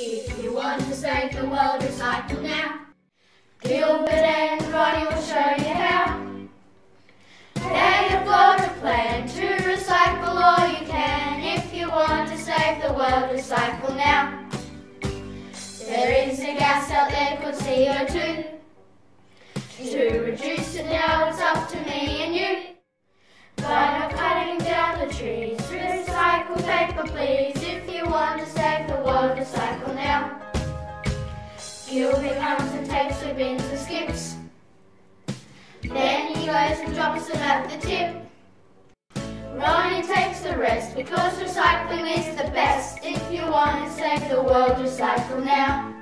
If you want to save the world, recycle now. Gilbert and Ronnie will show you how. They have got a plan to recycle all you can. If you want to save the world, recycle now. There is a gas out there called CO2. To reduce it now, it's up to me and you. By cutting down the trees, recycle paper please. If you want to save Gilby comes and takes the bins and skips. Then he goes and drops them at the tip. Ronnie takes the rest because recycling is the best. If you want to save the world, recycle now.